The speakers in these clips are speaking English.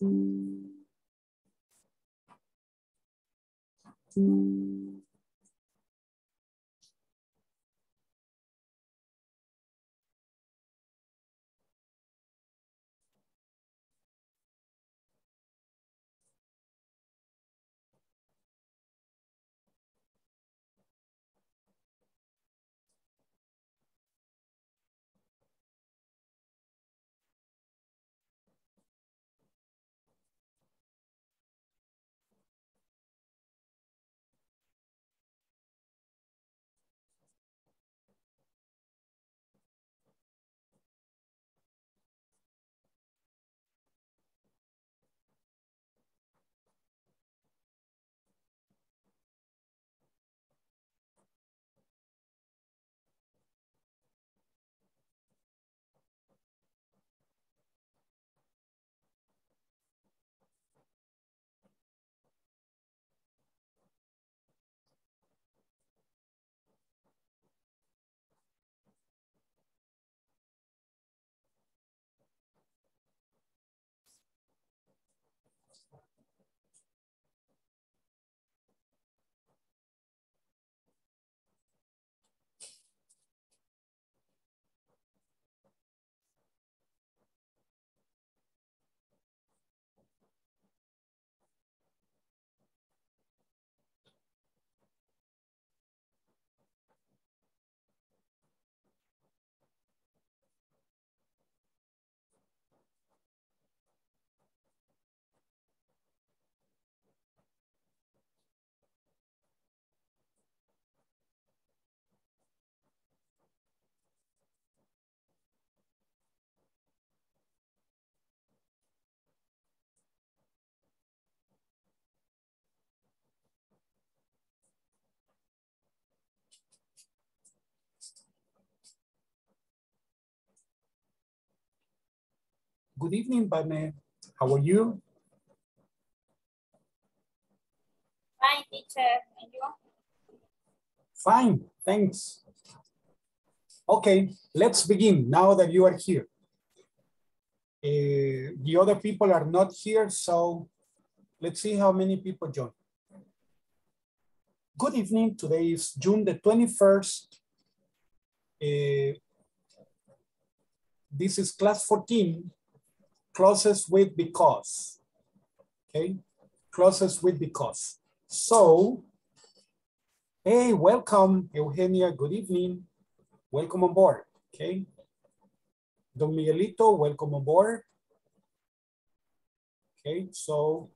Thank you. Good evening, Bane. How are you? Fine, teacher. And you? Fine, thanks. Okay, let's begin now that you are here. Uh, the other people are not here, so let's see how many people join. Good evening. Today is June the 21st. Uh, this is class 14 clauses with because, okay? Clauses with because. So, hey, welcome, Eugenia, good evening. Welcome on board, okay? Don Miguelito, welcome on board. Okay, so.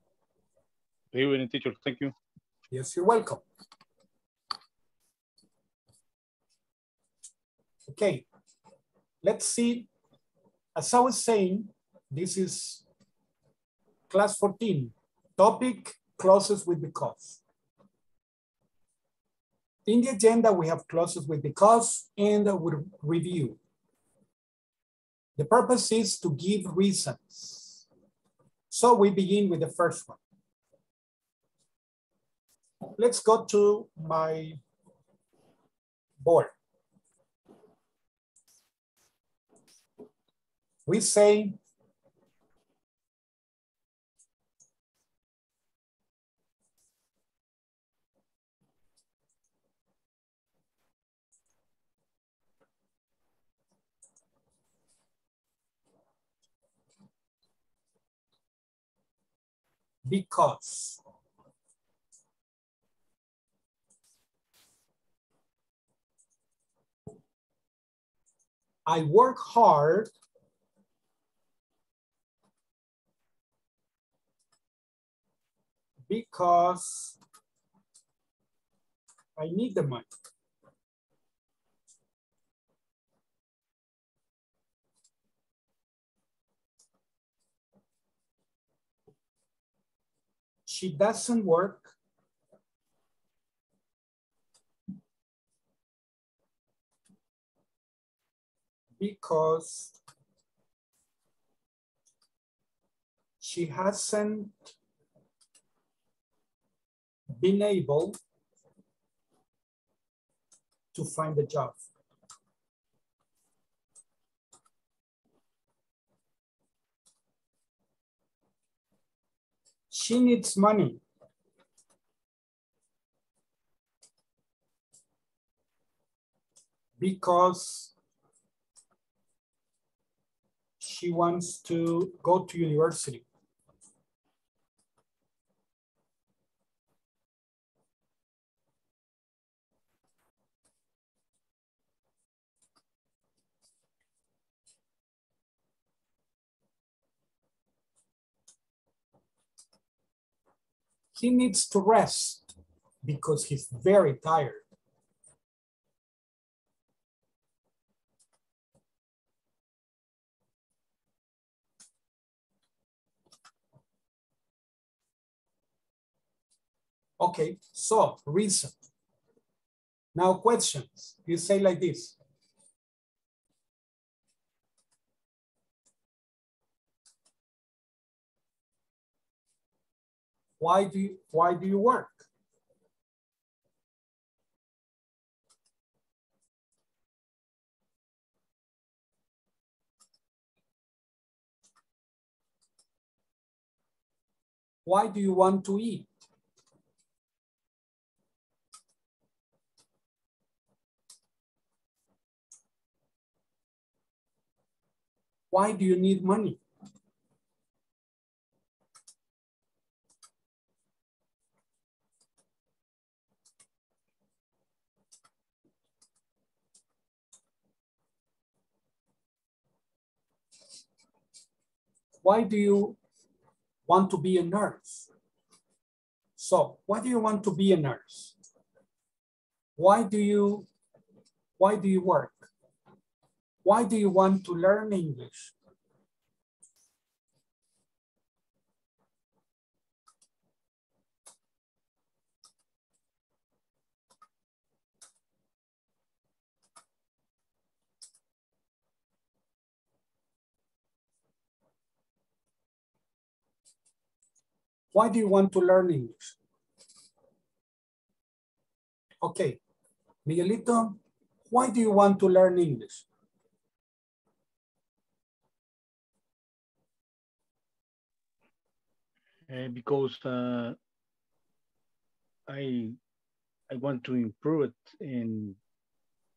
Good evening, teacher, thank you. Yes, you're welcome. Okay, let's see. As I was saying, this is class 14, topic clauses with because. In the agenda, we have clauses with because and with review. The purpose is to give reasons. So we begin with the first one. Let's go to my board. We say because. I work hard because I need the money. She doesn't work. Because she hasn't been able to find a job. She needs money. Because she wants to go to university. He needs to rest because he's very tired. Okay, so reason. Now questions. You say like this. Why do you, why do you work? Why do you want to eat? Why do you need money? Why do you want to be a nurse? So why do you want to be a nurse? Why do you, why do you work? Why do you want to learn English? Why do you want to learn English? Okay, Miguelito, why do you want to learn English? Uh, because uh, I I want to improve it and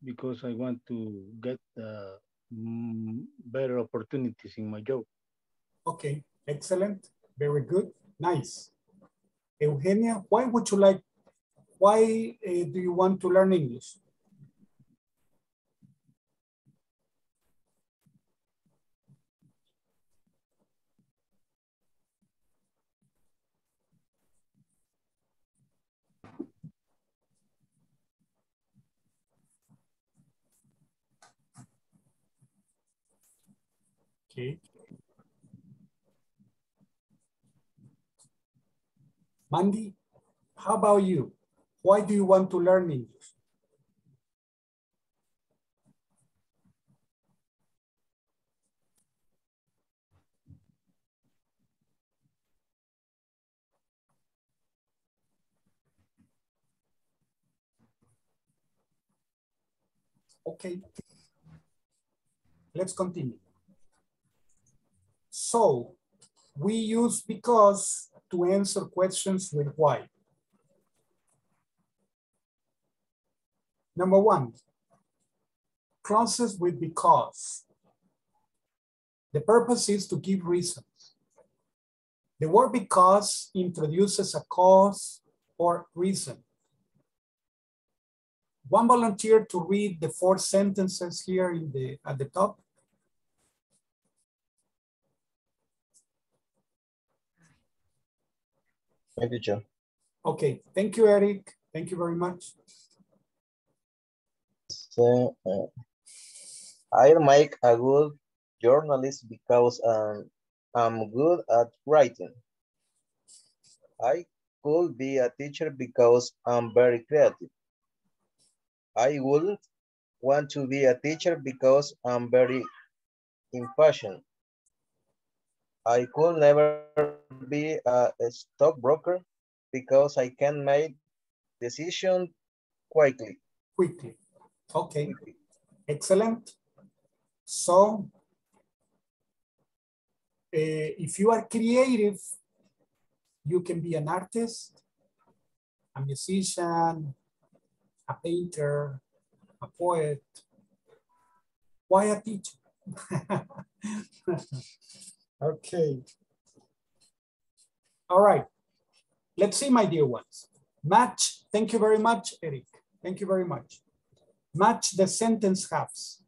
because I want to get uh, better opportunities in my job. Okay, excellent, very good, nice. Eugenia, why would you like, why uh, do you want to learn English? Okay. Mandy, how about you? Why do you want to learn English? Okay. Let's continue. So we use because to answer questions with why. Number one, clauses with because. The purpose is to give reasons. The word because introduces a cause or reason. One volunteer to read the four sentences here in the at the top. My teacher. Okay, thank you, Eric. Thank you very much. So, uh, I'll make a good journalist because um, I'm good at writing. I could be a teacher because I'm very creative. I wouldn't want to be a teacher because I'm very impassioned. I could never be a, stockbroker because I can make decisions quickly. Quickly. Okay, excellent. So, uh, if you are creative, You can be an artist, a musician, a painter, a poet. Why a teacher? okay. All right. Let's see, my dear ones. Match. Thank you very much, Eric. Thank you very much. Match the sentence halves.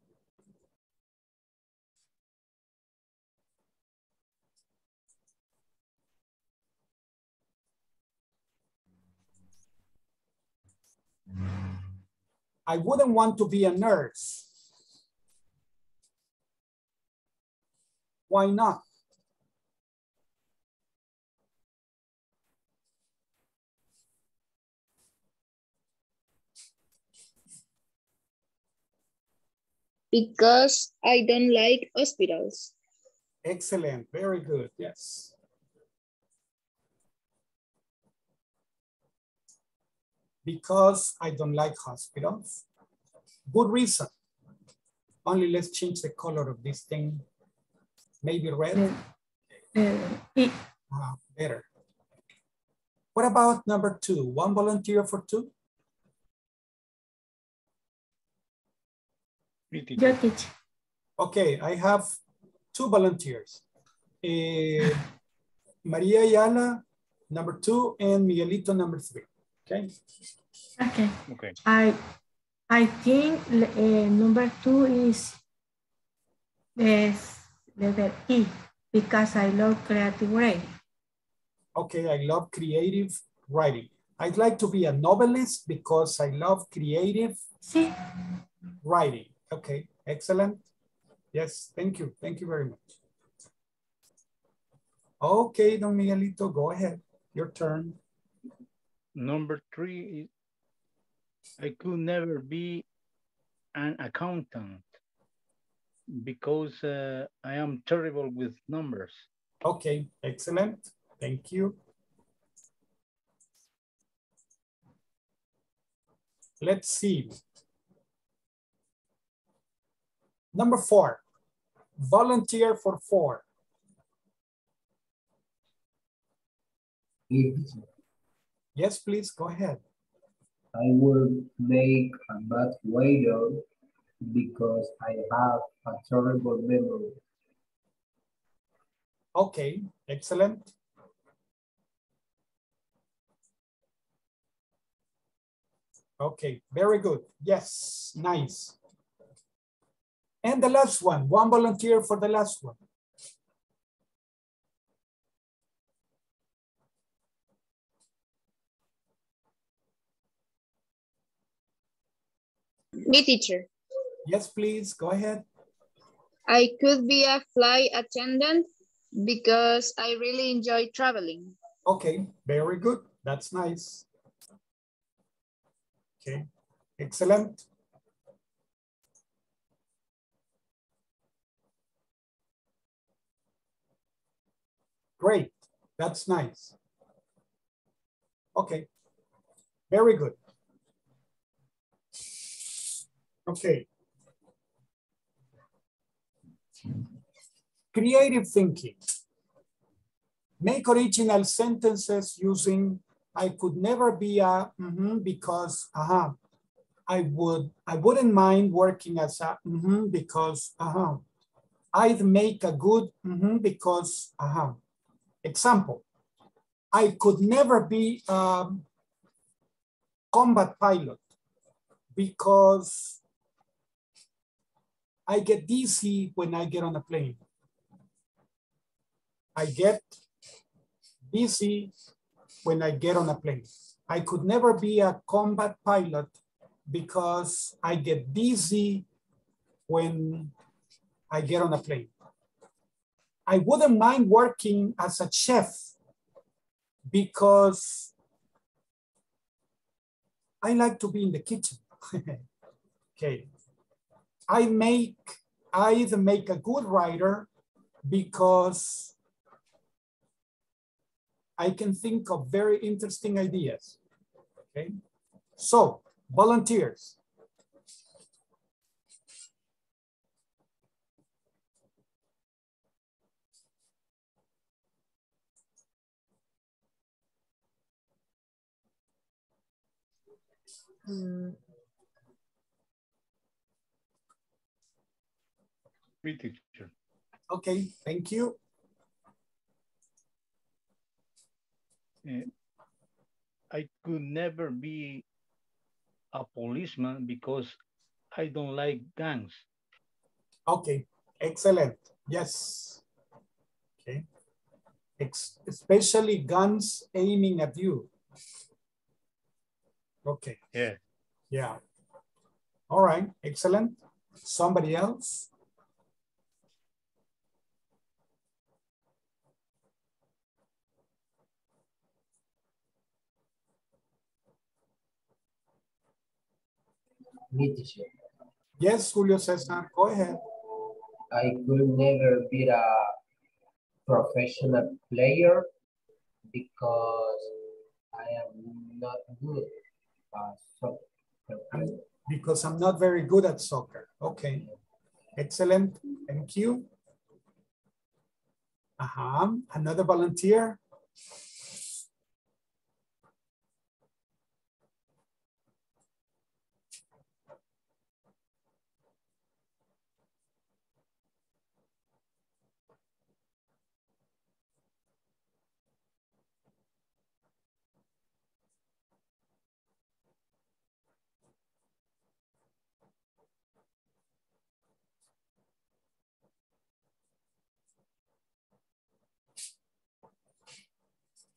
I wouldn't want to be a nurse. Why not? Because I don't like hospitals. Excellent, very good, yes. Because I don't like hospitals. Good reason. Only let's change the color of this thing. Maybe red. Uh, Ah, better. What about number two? One volunteer for two? Me, yo teach. Okay, I have two volunteers. Eh, Maria Ayala, number two, and Miguelito, number three. Okay, Okay. Okay. I I think uh, number two is is letter E because I love creative writing. okay, I love creative writing. I'd like to be a novelist because I love creative Sí. writing. Okay, excellent. Yes, thank you. Thank you very much. Okay, Don Miguelito, go ahead. Your turn. Number three, is I could never be an accountant because uh, I am terrible with numbers. Okay, excellent. Thank you. Let's see. Number four, volunteer for four. Yes, please, go ahead. I will make a bad waiter because I have a terrible memory. Okay, excellent. Okay, very good. Yes, nice. And the last one, one volunteer for the last one. Me teacher. Yes, please, go ahead. I could be a flight attendant because I really enjoy traveling. Okay, very good. That's nice. Okay, excellent. Great, that's nice. Okay, very good. Okay. Creative thinking. Make original sentences using I could never be a mhm, because uh-huh. I would I wouldn't mind working as a mhm, because uh-huh. I'd make a good mhm, because uh-huh. Example. I could never be a combat pilot because I get dizzy when I get on a plane. I get dizzy when I get on a plane. I could never be a combat pilot because I get dizzy when I get on a plane. I wouldn't mind working as a chef because I like to be in the kitchen. okay. I make, I either make a good writer because I can think of very interesting ideas. Okay. So, volunteers. Mm, Me, teacher. Okay, thank you. Eh, I could never be a policeman because I don't like gangs. Okay, excellent. Yes. Okay. Ex especially guns aiming at you. Okay, Yeah. yeah. All right, excellent. Somebody else? Me teacher. Yes, Julio Cesar, go ahead. I could never be a professional player because I am not good at Because I'm not very good at soccer. Okay, excellent. Thank you. Uh-huh. Another volunteer?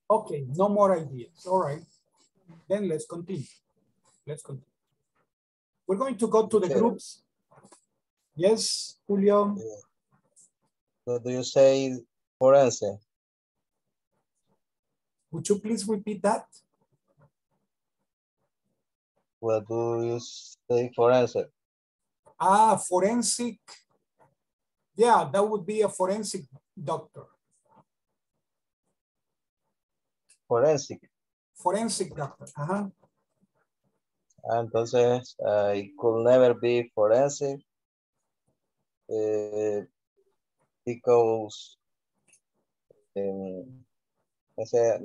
Okay, no more ideas. All right. Then let's continue. Let's continue. We're going to go to the Okay. groups. Yes, Julio. So do you say forense? Would you please repeat that? What do you say forensic? Ah, forensic. Yeah, that would be a forensic doctor. Forensic. Forensic doctor. Uh-huh. Entonces, I could never be forensic eh, because um, o sea,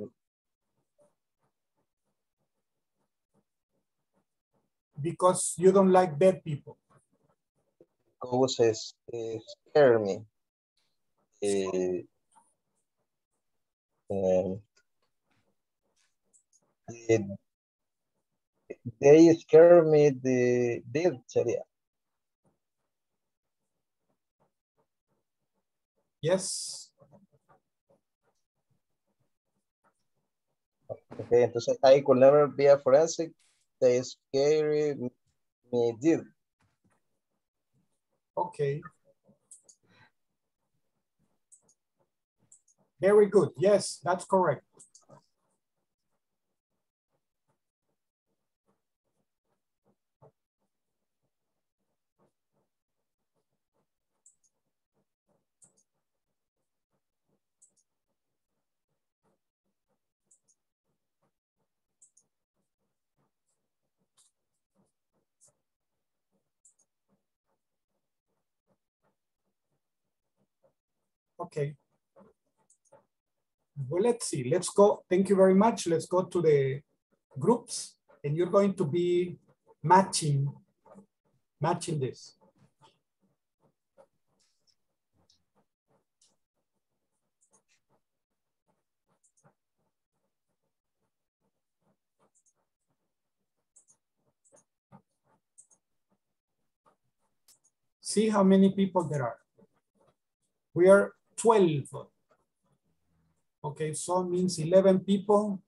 Because you don't like dead people. causes eh, scare me. Eh, um, they scare me the dead sería. Yes. Okay, entonces I could never be a forensic. They scare me dead. Okay. Very good. Yes, that's correct. Okay. Well, let's see. Let's go. Thank you very much. Let's go to the groups and you're going to be matching, matching this. See how many people there are. We are 12. Okay, so means 11 people.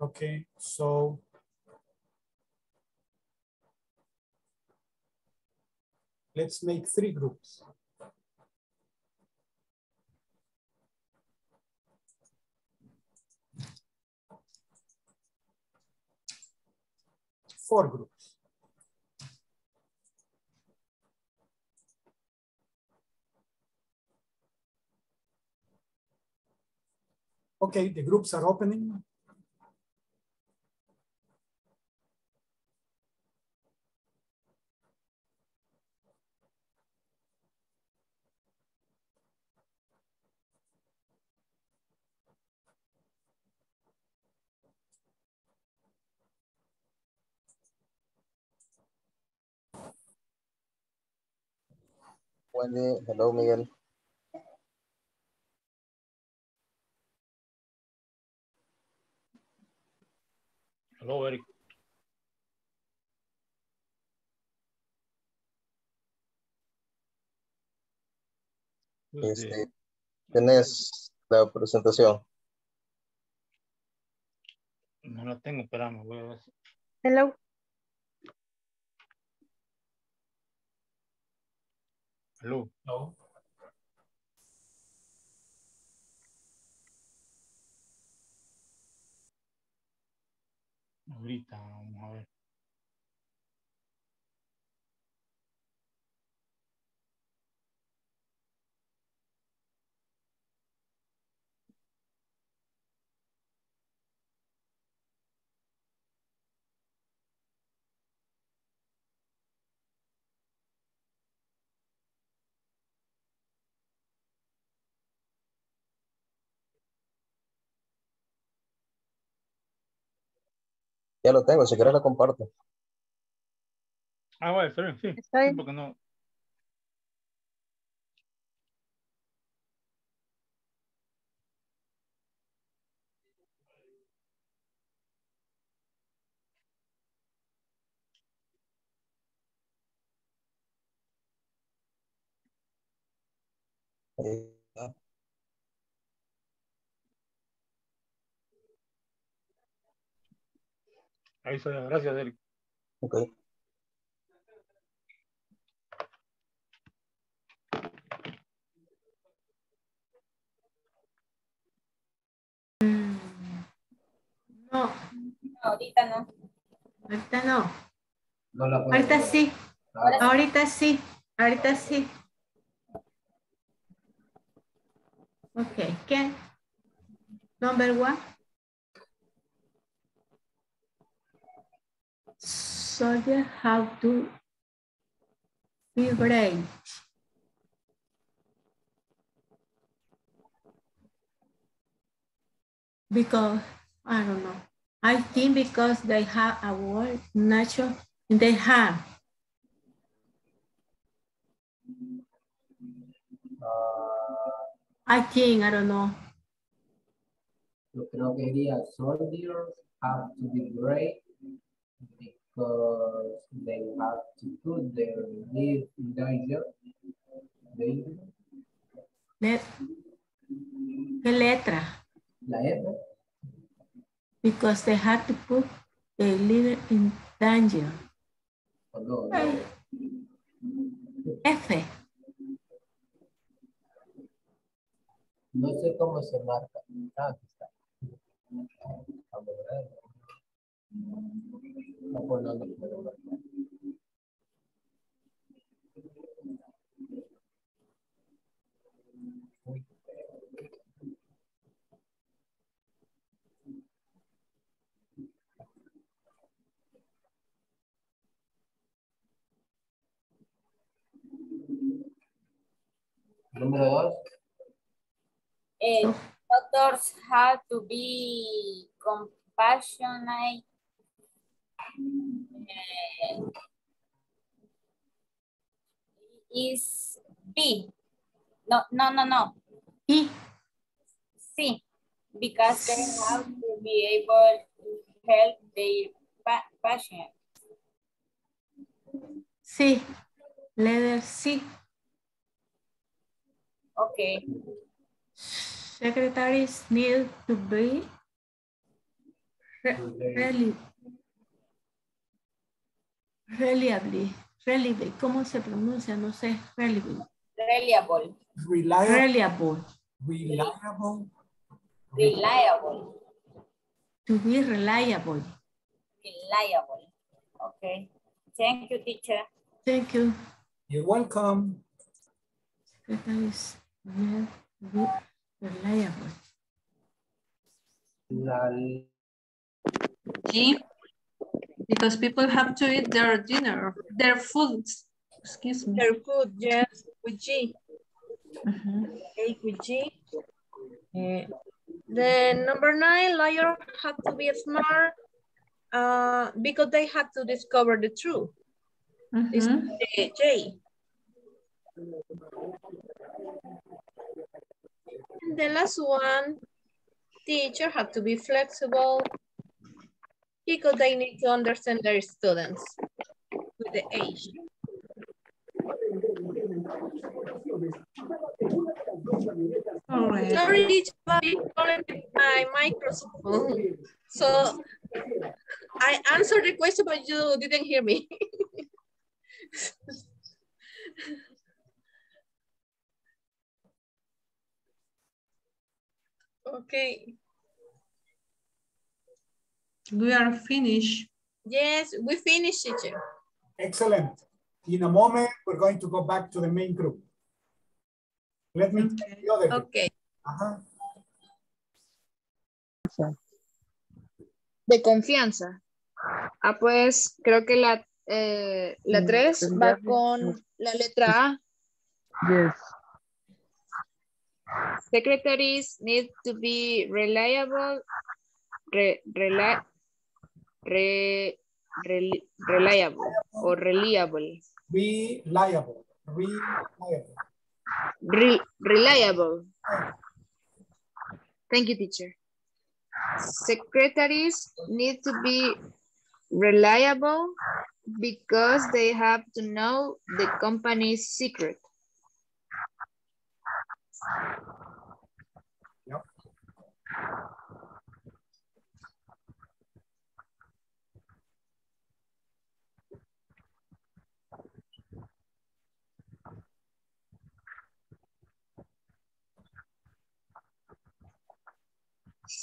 Okay, so let's make three groups. Four groups. Okay, the groups are opening. Wendy, hello Miguel. Hello, Eric. Este, ¿Tienes la presentación? No la tengo, esperamos. Voy a ver. si- Hello. Hello. Ahorita, vamos a ver. Ya lo tengo, si quieres lo comparto. Ah, bueno, está bien, sí. Está Sí, bien. porque no. Ahí está. Ahí está, gracias, Eric. Ok. No, No, ahorita no. ahorita no. No la puedo Ahorita ver. sí, Ah, ahorita sí, ahorita sí. Okay, Ken. Number one. Soldier have to be brave. Because, I don't know. I think because they have a word natural, they have. ah, I think, I don't know. yo creo que diría soldiers have to be brave because they have to put their life in danger. Danger. Let, ¿Qué letra? La F. Because they had to put their leader in danger. o no, no. F. No sé cómo se marca. Ah, aquí está. Vamos a ver. Eh, So- doctors have to be compassionate. Is B. No, no, no, no. E. C. Because they have to be able to help their pa patient. C. Letter C. Okay. Secretaries need to be re- reliably. Reliable. ¿Cómo se pronuncia? No sé. Reliable. Reliable. Reliable, Reliable. reliable. Reliable. To be reliable. Reliable. Okay. Thank you, teacher. Thank you. You're welcome. Secretaries reliable. La, G, because people have to eat their dinner, their foods, excuse me. Their food, yes, with G. Mhm. Okay, with G. Eh, the number nine, liar have to be smart uh, because they have to discover the truth. This Mhm. is the J. And the last one, teacher have to be flexible because they need to understand their students with the age. All right. Sorry, I problem with my microphone. So I answered the question, but you didn't hear me. okay. We are finished. Yes, we finished, teacher. Excellent. In a moment, we're going to go back to the main group. Let me take the other group. Okay. Ajá. De confianza. Ah, pues creo que la, eh, la Mm, 3 va con la letra A. Yes. Secretaries need to be reliable, re, rela- re- rel- reliable or reliable. Reliable. Reliable. Re- reliable. Thank you, teacher. Secretaries need to be reliable because they have to know the company's secret.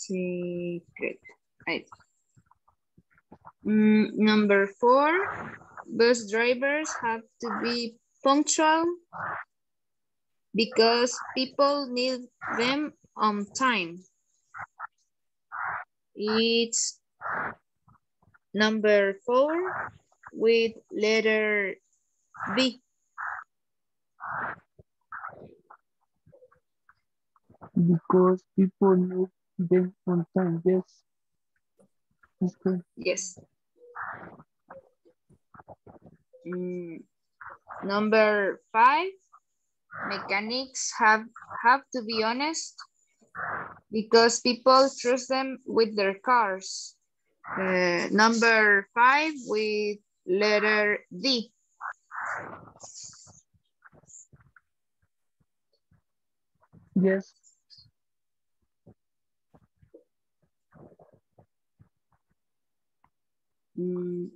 Secret. Right. Mm, number four, bus drivers have to be punctual because people need them on time. It's number four with letter B. Because people need them on time. Yes. That's good. Yes. Mm, number five, mechanics have have to be honest because people trust them with their cars. Uh, number five with letter D. Yes. Mm,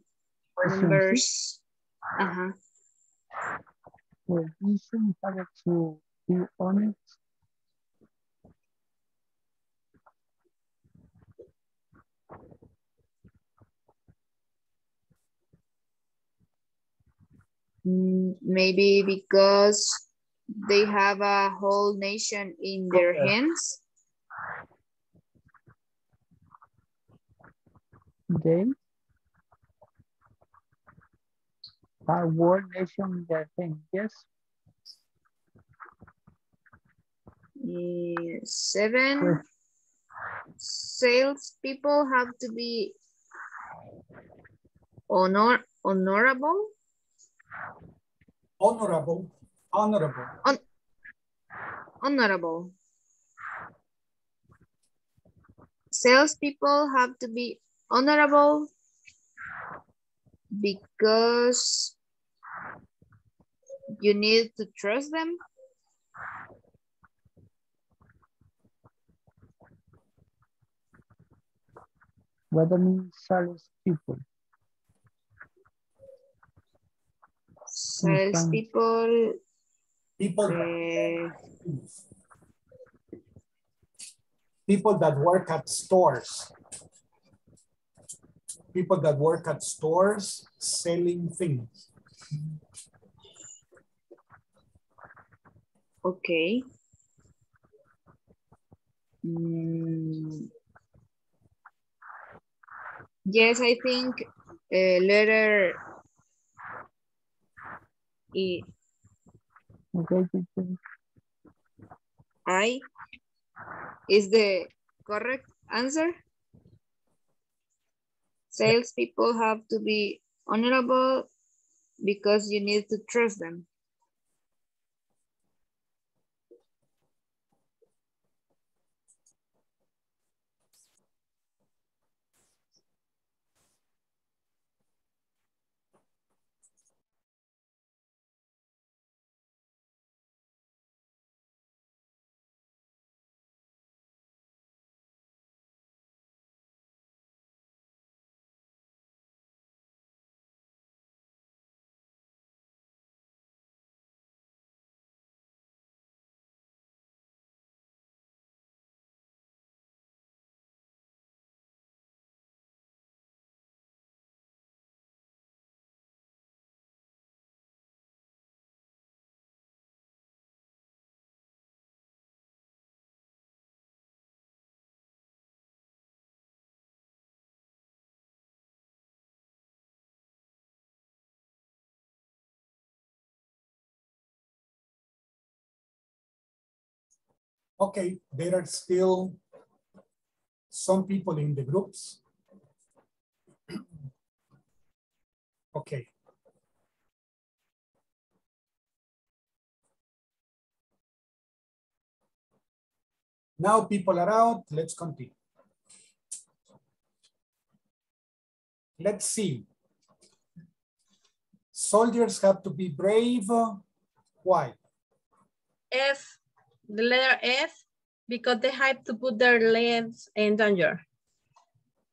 numbers. Uh-huh. Well, you shouldn't have to be honest. Mm, maybe because they have a whole nation in their Okay. hands. They are world nation in their thing. Yes. Eh, Seven, Sure. salespeople have to be honor, honorable, Honorable. Honorable. On honorable. Salespeople have to be honorable because you need to trust them. What I mean, sales people. Sales Salespeople, People, eh, people that work at stores. People that work at stores selling things. Okay. Mm. Yes, I think uh, letter E. I is the correct answer. Salespeople have to be honorable because you need to trust them. Okay, there are still some people in the groups. Okay. Now people are out, let's continue. Let's see. Soldiers have to be brave. Why? F, the letter F, because they have to put their lives in danger.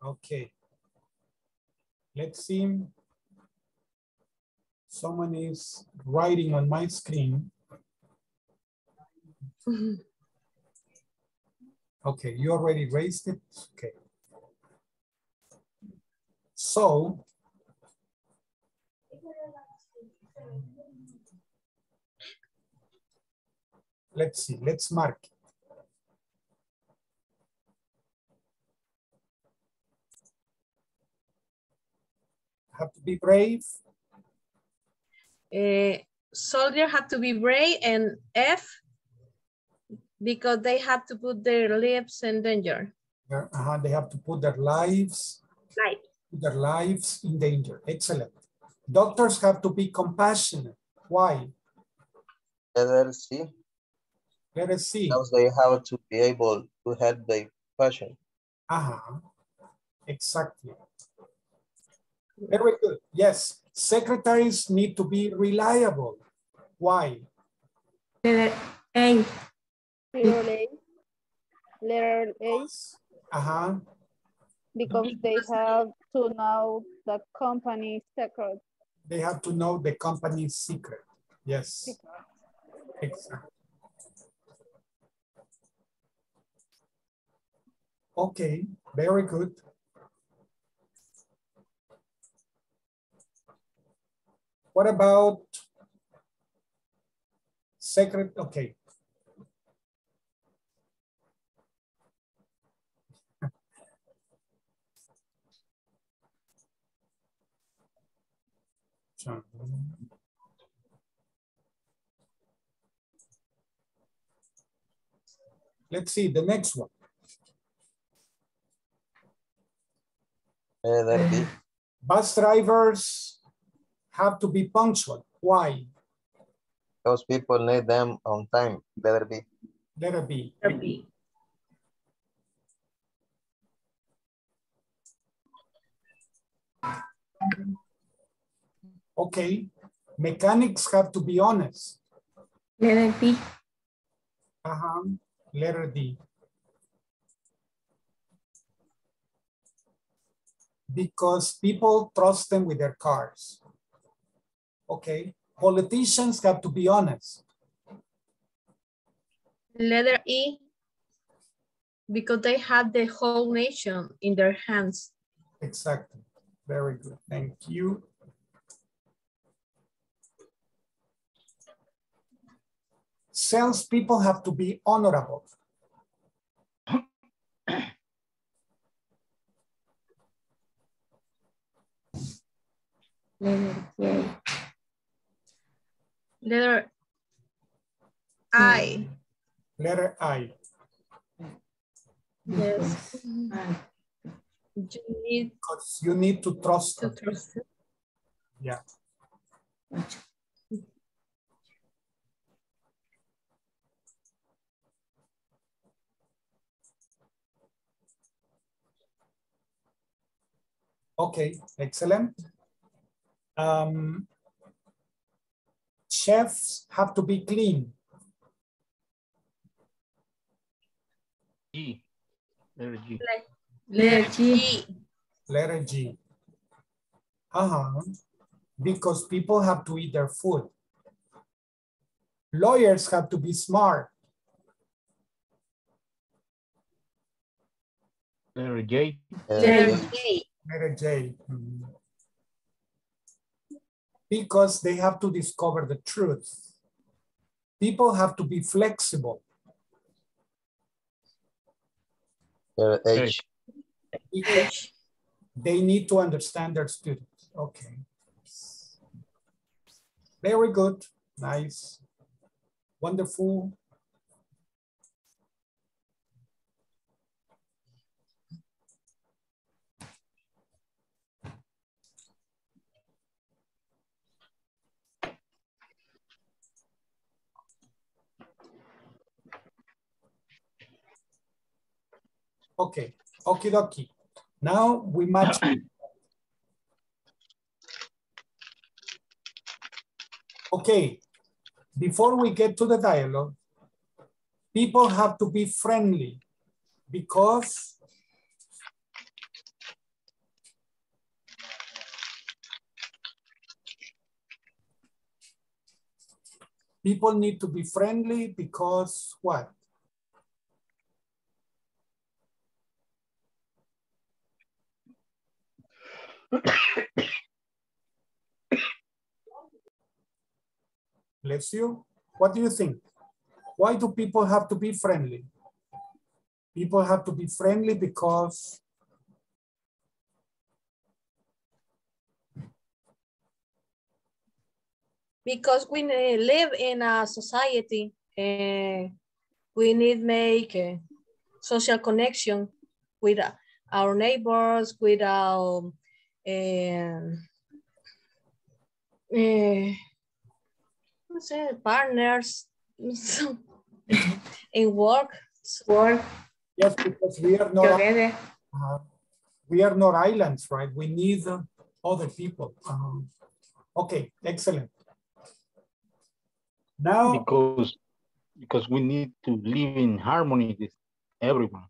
Okay. Let's see. Someone is writing on my screen. Okay, you already raised it. Okay. So let's see, let's mark. it. Have to be brave. Uh, soldier have to be brave and F, because they have to put their lives in danger. They're- uh-huh, they have to put their lives, Right. put their lives in danger. Excellent. Doctors have to be compassionate. Why? Letter C, Let us see. because they have to be able to help their patient. Uh-huh. Exactly. Very good. Yes, secretaries need to be reliable. Why? Letter A. Letter A. Letter A, Uh-huh. because they have to know the company secret. They have to know the company's secret. Yes. Exactly. Okay, very good. What about sacred, Okay. Let's see the next one. Letter B, Bus drivers have to be punctual. Why? those people need them on time. Letter B, Letter B. Letter B. Okay. Mechanics have to be honest. Letter B. Uh-huh. Letter D. Because people trust them with their cars. Okay. Politicians have to be honest. Letter E, because they have the whole nation in their hands. Exactly. Very good. Thank you. Salespeople have to be honorable. Letter J. Letter I, Letter I. yes, you need Because you need to trust to them. trust. Yeah. Okay, excellent. Um, chefs have to be clean. G. Letter G. Letter G. G, Letter G. Uh-huh. Because people have to eat their food. Lawyers have to be smart. Letter J. letter letter J, J, Letter J. Mhm. Because they have to discover the truth. People have to be flexible. letter H, because they need to understand their students. Okay. Very good. Nice. Wonderful. Okay, okie dokie. Now we match. okay, before we get to the dialogue, people have to be friendly because people need to be friendly because what? Bless you. What do you think? Why do people have to be friendly? People have to be friendly because because we live in a society uh, we need make a social connection with our neighbors with our um, uh, what's it, partners in work Work yes, because we are not uh, we are not islands, right? We need uh, other people. Um, okay, excellent. Now, because because we need to live in harmony with everyone.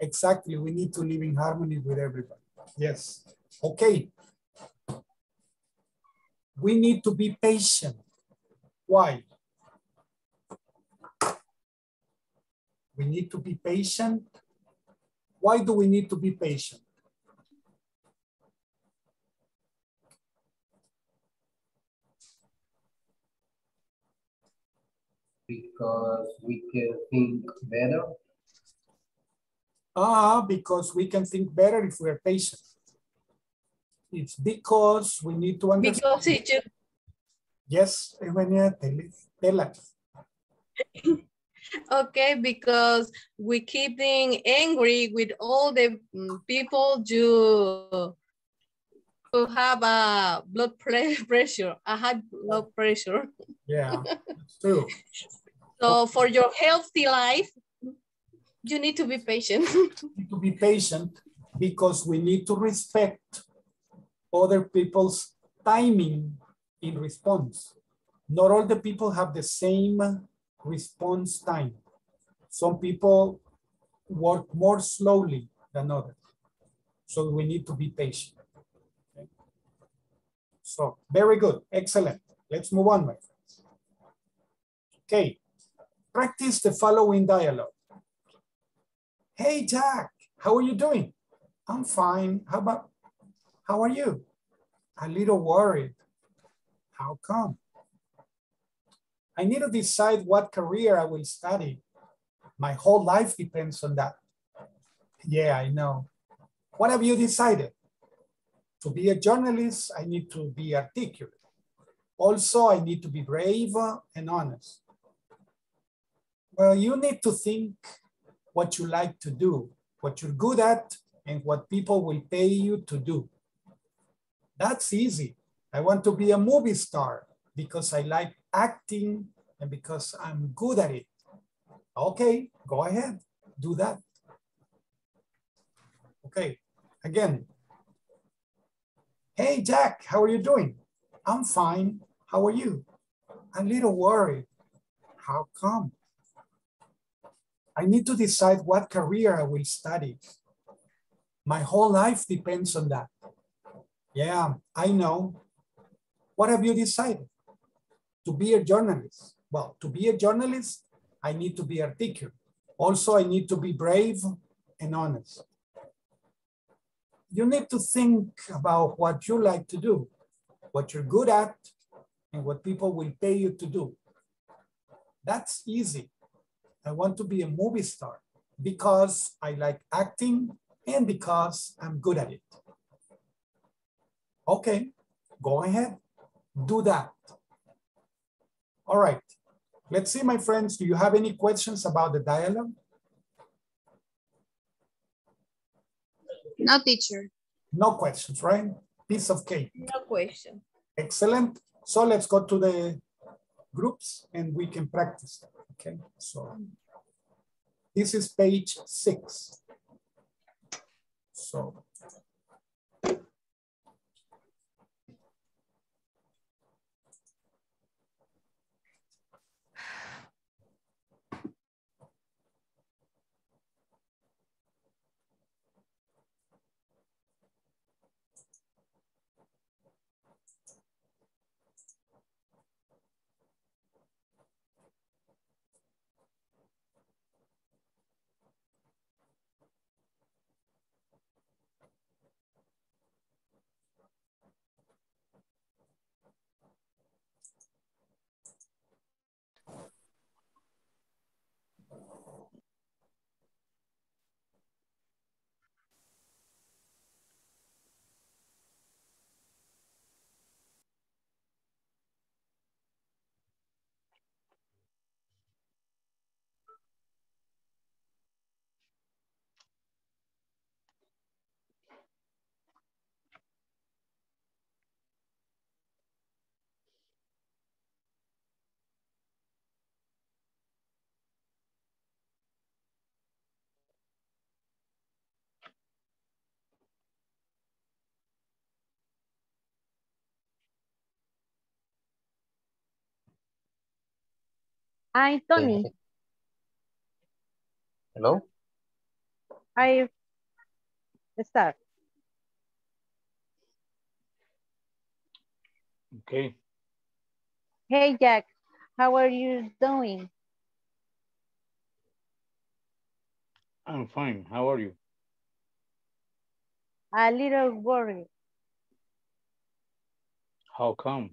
exactly, we need to live in harmony with everybody. Yes. Okay. We need to be patient. Why? We need to be patient. Why do we need to be patient? because we can think better. Ah, because we can think better if we're patient. It's because we need to understand. because teacher Yes, Eugenia, tell tell us. okay because we keeping angry with all the mm, people you who have a blood pressure a high blood pressure Yeah, it's true. so for your healthy life you need to be patient need to be patient because we need to respect other people's timing in response. Not all the people have the same response time. Some people work more slowly than others. So we need to be patient. Okay. So very good, excellent. Let's move on, my friends. Okay, practice the following dialogue. Hey, Jack, how are you doing? I'm fine. How about, how are you? A little worried. How come? I need to decide what career I will study. My whole life depends on that. Yeah, I know. What have you decided? To be a journalist, I need to be articulate. Also, I need to be brave and honest. Well, you need to think what you like to do, what you're good at, and what people will pay you to do. That's easy. I want to be a movie star because I like acting and because I'm good at it. Okay, go ahead, do that. Okay, again. Hey, Jack, how are you doing? I'm fine. How are you? I'm a little worried. How come? I need to decide what career I will study. My whole life depends on that. Yeah, I know. What have you decided? To be a journalist. Well, to be a journalist, I need to be articulate. Also, I need to be brave and honest. You need to think about what you like to do, what you're good at, and what people will pay you to do. That's easy. I want to be a movie star because I like acting and because I'm good at it. Okay, go ahead, do that. All right, let's see, my friends, do you have any questions about the dialogue? No, teacher. No questions, right? Piece of cake. no question Excellent. So let's go to the groups and we can practice. Okay, so this is page six. So Hi, Tony. Eh, Hello? I start. Okay. Hey, Jack. How are you doing? I'm fine. How are you? A little worried. How come?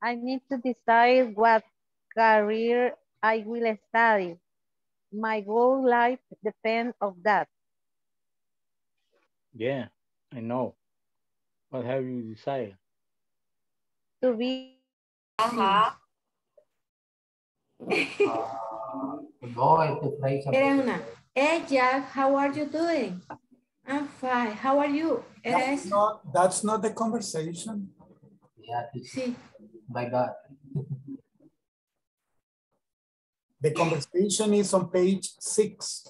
I need to decide what career I will study. My whole life depends of that. Yeah, I know. What have you decided? To be Ajá. No, este Frey se- Hey, Jack, how are you doing? I'm fine. How are you? That's not, that's not the conversation. Yeah, it's Sí. like that. The conversation is on page six.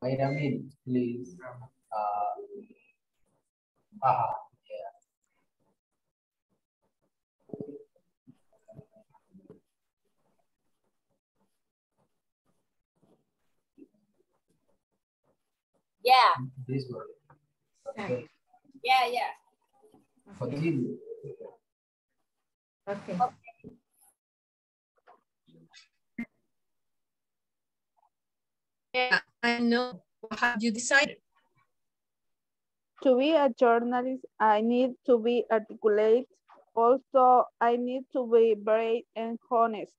Wait a minute, please. Uh, ah, yeah. Yeah, This one. Okay, yeah, yeah. continue. Okay. Yeah, I know. What have you decided? To be a journalist, I need to be articulate. Also, I need to be brave and honest.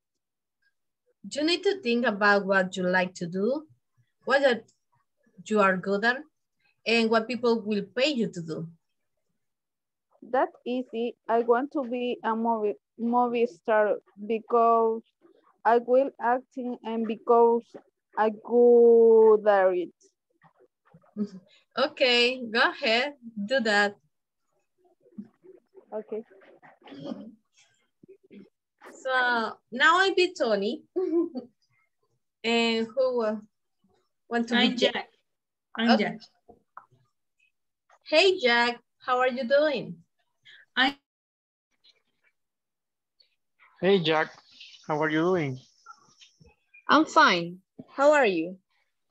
You need to think about what you like to do, what you are good at, and what people will pay you to do. That easy. I want to be a movie movie star because I will acting and because I go there it. Okay, go ahead, do that. Okay. So now I be Tony. and who uh, want to I'm be Jack. I'm Okay. Jack. Hey Jack, how are you doing? I Hey Jack, how are you doing? I'm fine. How are you?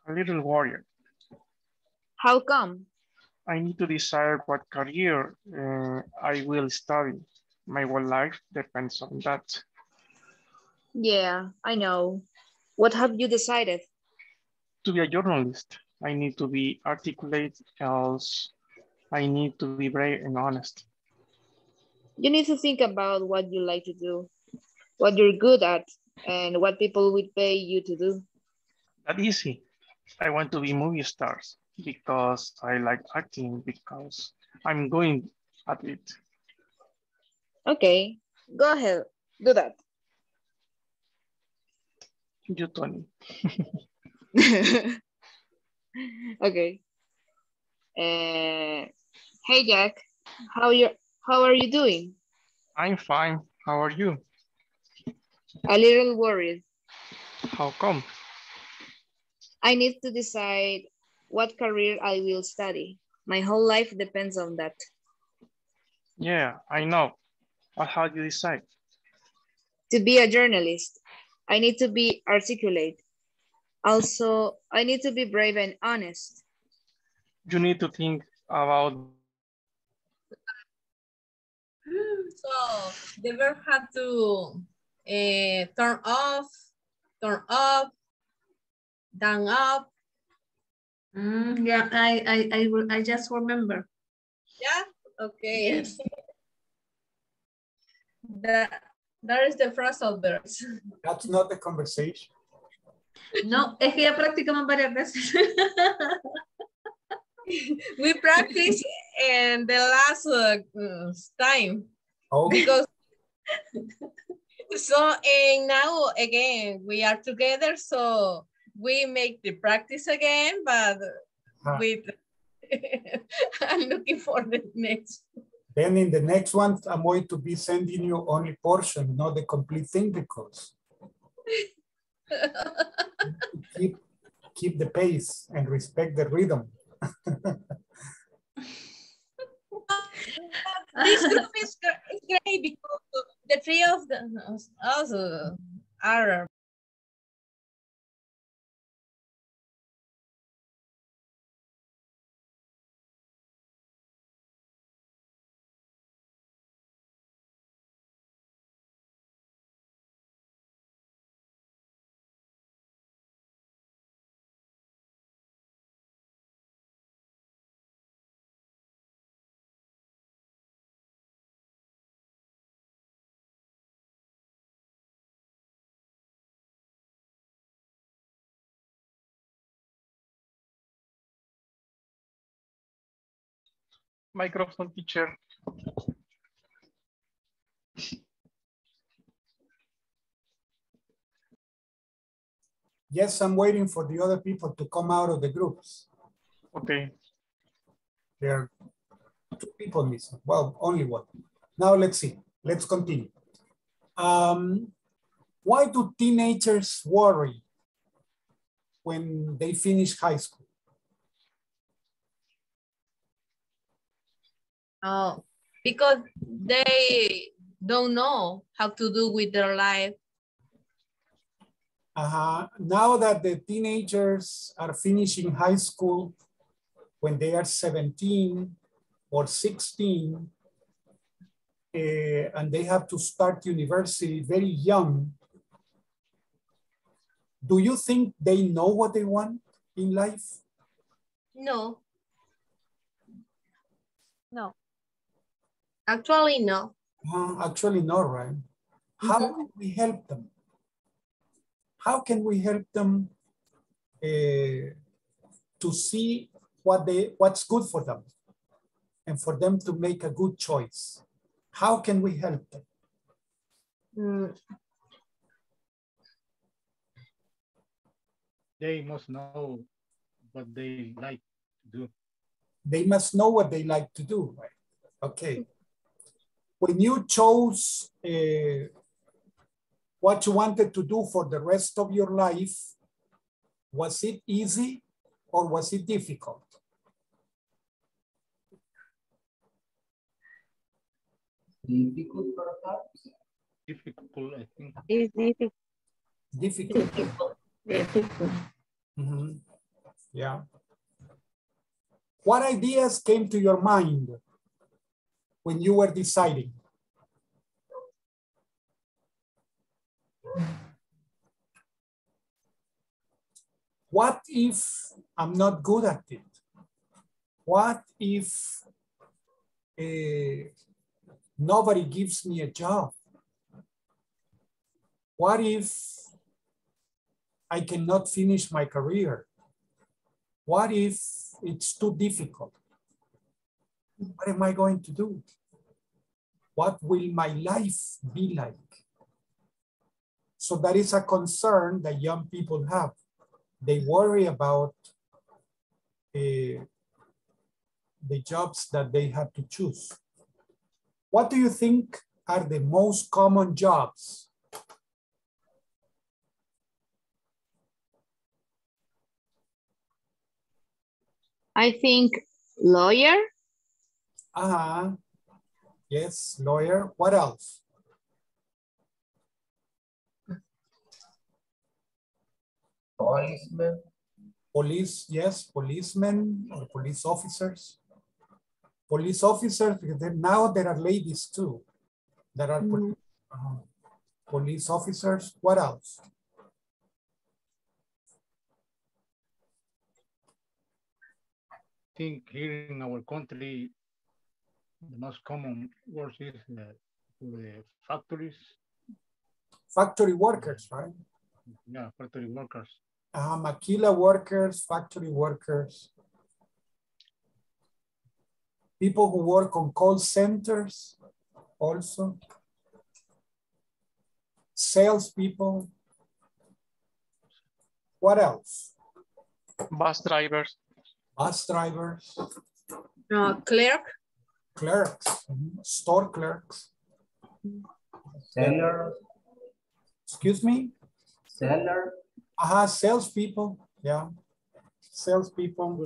A little worried. How come? I need to decide what career uh, I will study. My whole life depends on that. Yeah, I know. What have you decided? To be a journalist, I need to be articulate, else I need to be brave and honest. You need to think about what you like to do, what you're good at, and what people would pay you to do. That easy. I want to be movie stars because I like acting because I'm going at it. Okay, go ahead, do that. You, Tony. okay. Uh, hey Jack, how you how are you doing? I'm fine. How are you? A little worried. How come? I need to decide what career I will study. My whole life depends on that. Yeah, I know. But how do you decide? To be a journalist, I need to be articulate. Also, I need to be brave and honest. You need to think about So the verb had to uh, turn off, turn up, down up. Mm, yeah, I, I, I, will- I just remember. Yeah, okay. that, that is the phrasal verbs. That's not the conversation. No, es que ya practicamos varias veces. we practice in the last uh, uh, time Oh, because so and now again we are together so we make the practice again but Ah. with I'm looking for the next then in the next one, I'm going to be sending you only portion, not the complete thing because keep, keep the pace and respect the rhythm. this group is, gr- is great because the three of them also are microphone teacher. Yes, I'm waiting for the other people to come out of the groups. Okay. There are two people missing. Well, only one. Now let's see. Let's continue. Um, why do teenagers worry when they finish high school? Oh, because they don't know how to do with their life. Uh, -huh. now that the teenagers are finishing high school when they are 17 or 16, uh, and they have to start university very young, do you think they know what they want in life? No, No. Actually no. Uh, actually, no, right. How can we help them? How can we help them uh, to see what they what's good for them and for them to make a good choice? How can we help them? Mm, They must know what they like to do. They must know what they like to do, right? Okay. When you chose uh, what you wanted to do for the rest of your life, was it easy or was it difficult? Difficult perhaps? Difficult, I think. It's difficult. Difficult. Difficult. Mhm. Yeah. What ideas came to your mind when you were deciding? What if I'm not good at it? What if eh, nobody gives me a job? What if I cannot finish my career? What if it's too difficult? What am I going to do? What will my life be like? So that is a concern that young people have. They worry about uh, the jobs that they have to choose. What do you think are the most common jobs? I think lawyer. Uh-huh. Yes, lawyer. What else? Policeman. Police, yes, policemen or police officers. Police officers, because there- now there are ladies too. There are pol- uh, police officers. What else? I think here in our country, the most common word is uh, the factories, Factory workers, right? yeah, factory workers. Uh, maquila workers, factory workers. People who work on call centers also. Salespeople. What else? Bus drivers. Bus drivers, Uh, clerk. Clerks, store clerks. Seller. Excuse me? Seller. Aha, salespeople, yeah. Salespeople.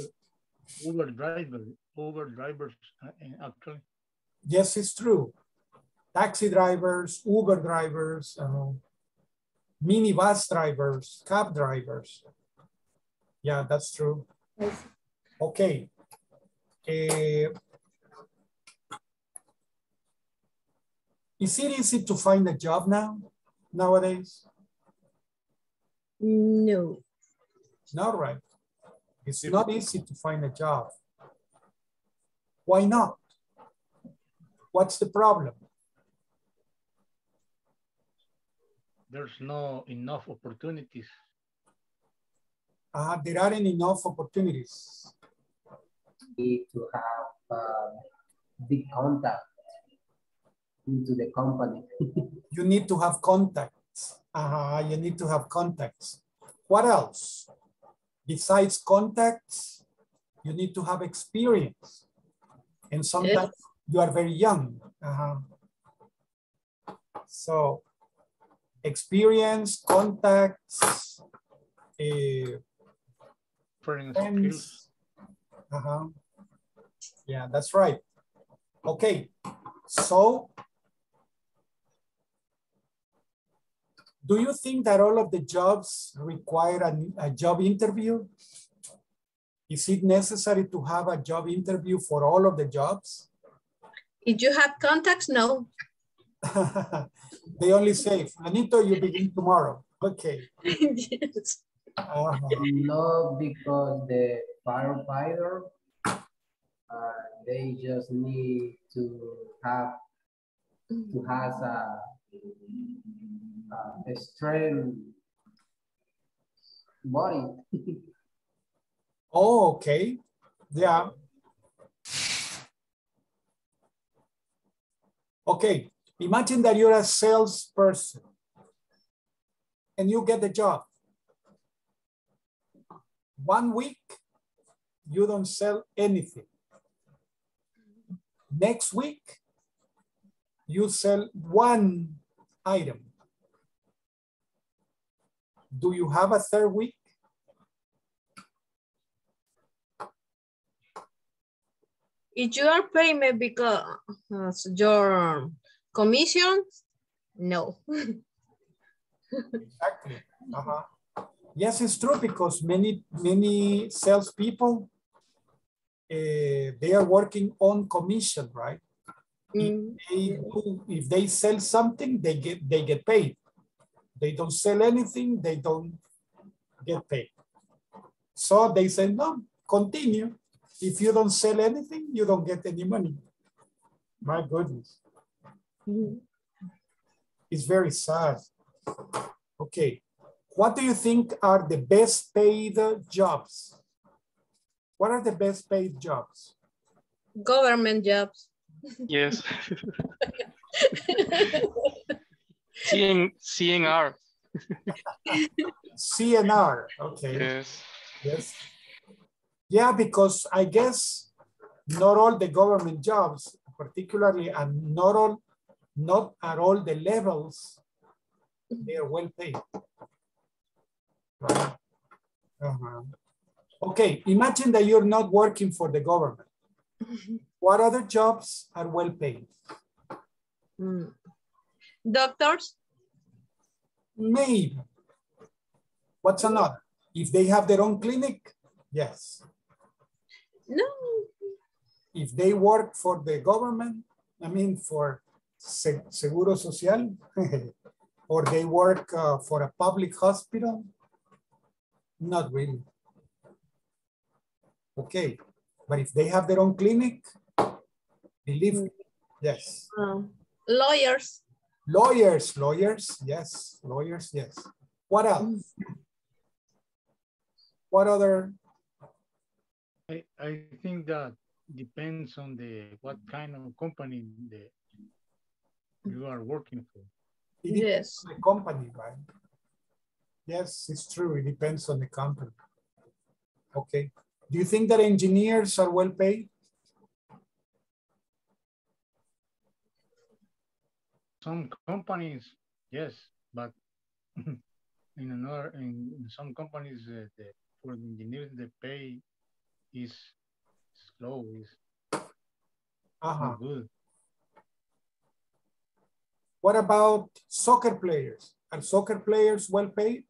Uber driver, Uber drivers, uh, uh, actually. Yes, it's true. Taxi drivers, Uber drivers, uh, minibus drivers, cab drivers. Yeah, that's true. Okay. Eh, is it easy to find a job now, nowadays? No. Not right. It's not easy to find a job. Why not? What's the problem? There's no enough opportunities. Uh, there aren't enough opportunities. Need to have uh, big contact into the company. You need to have contacts. Uh, you need to have contacts. What else? Besides contacts, you need to have experience. And sometimes you are very young. Uh-huh. So experience, contacts, eh, Friends, skills. friends. Uh-huh. Yeah, that's right. Okay, so do you think that all of the jobs require a, a job interview? Is it necessary to have a job interview for all of the jobs? If you have contacts, no. they only say, Anito, you begin tomorrow. Okay. Yes. Uh-huh. No, because the firefighter, uh, they just need to have, to have a, Uh, a strength body. Oh, okay. Yeah. Okay, imagine that you're a salesperson and you get the job. One week, you don't sell anything. Next week, you sell one item. Do you have a third week? If you are paying me because uh, your commission, no. Exactly. Uh-huh. Yes, it's true because many many salespeople uh, they are working on commission, right? Mm. If, they if they sell something, they get they get paid. They don't sell anything, they don't get paid. So they say, no, continue. If you don't sell anything, you don't get any money. My goodness. Mm-hmm. It's very sad. Okay. What do you think are the best paid jobs? What are the best paid jobs? Government jobs. Yes. CN, CNR. CNR, okay. Yes. Yes. Yeah, because I guess not all the government jobs, particularly and not all, not at all the levels, they are well paid. Right. Uh-huh. Okay, imagine that you're not working for the government. What other jobs are well paid? Mm. Doctors? Maybe. What's another? If they have their own clinic, yes. No. If they work for the government, I mean for Se- Seguro Social, or they work uh, for a public hospital, not really. Okay, but if they have their own clinic, believe me, yes. Um, lawyers? Lawyers, lawyers, yes, lawyers, yes. What else? What other? I, I think that depends on the what kind of company the you are working for. It Yes. on the company, right? Yes, it's true. It depends on the company. Okay. Do you think that engineers are well paid? Some companies, yes, but in another, in, in some companies, uh, the, for the engineers, the pay is slow, is Uh-huh. not good. What about soccer players? Are soccer players well paid?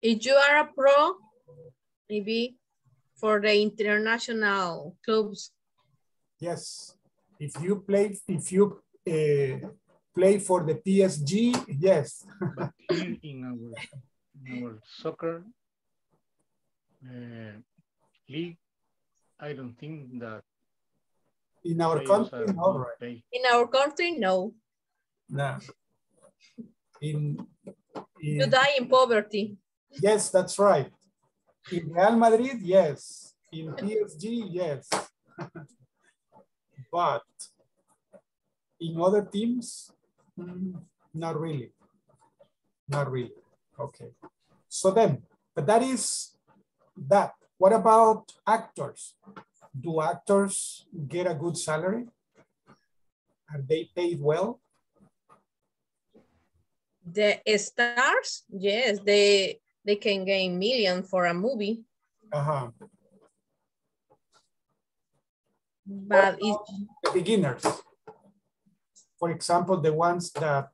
If you are a pro, maybe for the international clubs. Yes. If you play, if you uh, play for the PSG, yes. But here in our, in our soccer uh, league, I don't think that In our country, are all good right. paid. In our country, no. No. In, You die in poverty. yes, that's right. In Real Madrid, yes. In PSG, yes. but in other teams, mm, not really. Not really. Okay. So then, but that is that. What about actors? Do actors get a good salary? Are they paid well? The stars, yes, they they can gain million for a movie, Uh-huh. But it, the beginners. For example, the ones that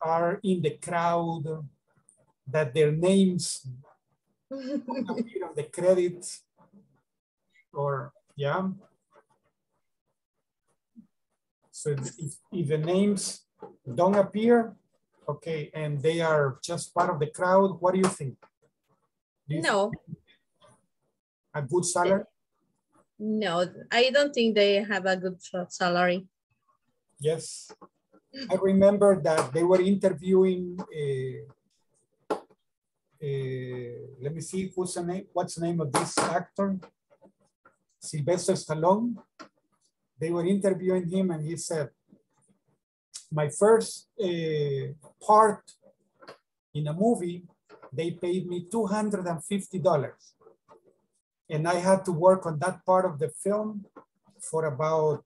are in the crowd, that their names don't appear on the credits, or yeah. So if, if the names don't appear, okay, and they are just part of the crowd, what do you think? Do you no, think a good salary? No, I don't think they have a good salary. Yes. I remember that they were interviewing, uh, uh, let me see, who's the name, what's the name of this actor? Sylvester Stallone. They were interviewing him and he said, my first uh, part in a movie, they paid me $250. And I had to work on that part of the film for about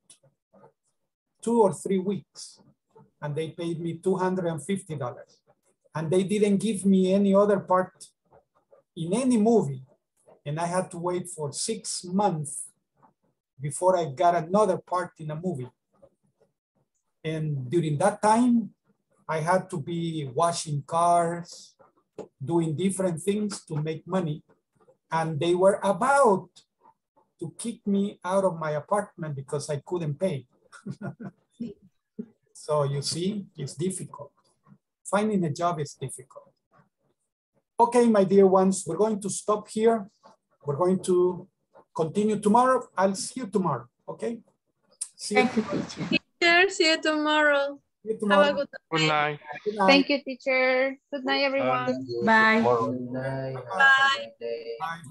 two or three weeks and they paid me $250. And they didn't give me any other part in any movie. And I had to wait for six months before I got another part in a movie. And during that time, I had to be washing cars, doing different things to make money. And they were about to kick me out of my apartment because I couldn't pay. So you see, it's difficult. Finding a job is difficult. Okay, my dear ones, we're going to stop here. We're going to continue tomorrow. I'll see you tomorrow, okay? See you, Thank you, teacher. Teacher, see you tomorrow. Have a good Good night. Good night. Thank you, teacher. Good night, everyone. Bye. Bye.